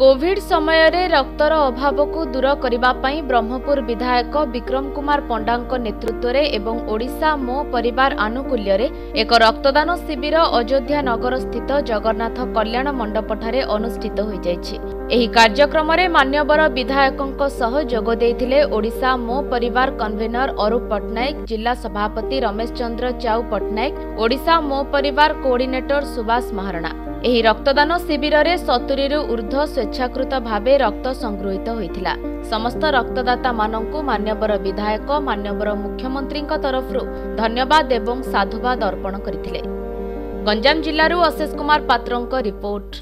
Covid ସମୟରେ ରକ୍ତର ଅଭାବକୁ ଦୂର କରିବା ପାଇଁ ବ୍ରହ୍ମପୁର ବିଧାୟକ ବିକ୍ରମ କୁମାର ପଣ୍ଡାଙ୍କ ନେତୃତ୍ୱରେ ଏବଂ ଓଡ଼ିଶା ମୋ ପରିବାର ଆନୁକୂଲ୍ୟରେ ଏକ ରକ୍ତଦାନ ଶିବିର ଅଯୋଧ୍ୟା ନଗରସ୍ଥିତ ଜଗନ୍ନାଥ କଲ୍ୟାଣ ମଣ୍ଡପଠାରେ ଅନୁଷ୍ଠିତ ହୋଇଯାଇଛି। ଏହି କାର୍ଯ୍ୟକ୍ରମରେ ମାନ୍ୟବର ବିଧାୟକଙ୍କ ସହ ଯୋଗ ଦେଇଥିଲେ ଓଡ଼ିଶା ମୋ ପରିବାର କନଭେନର ଅରୁପ ପଟ୍ଟନାୟକ ଜିଲ୍ଲା ସଭାପତି ରମେଶ ଚନ୍ଦ୍ର ଚାଉ ପଟ୍ଟନାୟକ ଓଡ଼ିଶା ମୋ ପରିବାର କୋଅର୍ଡିନେଟର ସୁବାସ ମହାରଣା। ଏହି ରକ୍ତଦାନ ଶିବିରରେ ସତୁରିରୁ ଉର୍ଦ୍ଧ୍ୱ ସ୍ୱେଚ୍ଛାକୃତ ଭାବେ ରକ୍ତ ସଂଗୃହୀତ ହୋଇଥିଲା। ସମସ୍ତ ରକ୍ତଦାତାମାନଙ୍କୁ ମାନ୍ୟବର ବିଧାୟକ ମାନ୍ୟବର ମୁଖ୍ୟମନ୍ତ୍ରୀଙ୍କ ତରଫରୁ ଧନ୍ୟବାଦ ଏବଂ ସାଧୁବାଦ ଅର୍ପଣ କରିଥିଲେ। ଗଞ୍ଜାମ ଜିଲ୍ଲାରୁ ଅଶେଷ କୁମାର ପାତ୍ରଙ୍କ ରିପୋର୍ଟ।